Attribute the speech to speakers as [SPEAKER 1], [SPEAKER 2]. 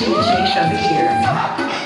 [SPEAKER 1] DJ Shove here.